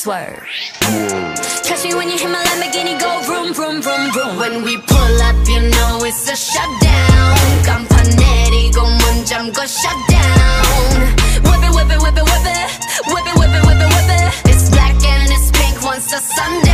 swerve. Catch me when you hit my Lamborghini, go vroom, vroom, vroom, vroom. When we pull up, you know it's a shutdown. 간판 내리고 문 잠궈 shutdown. Whip it, whip it, whip it, whip it, whip it, whip it, whip it, whip it. It's black and it's pink once the sundown.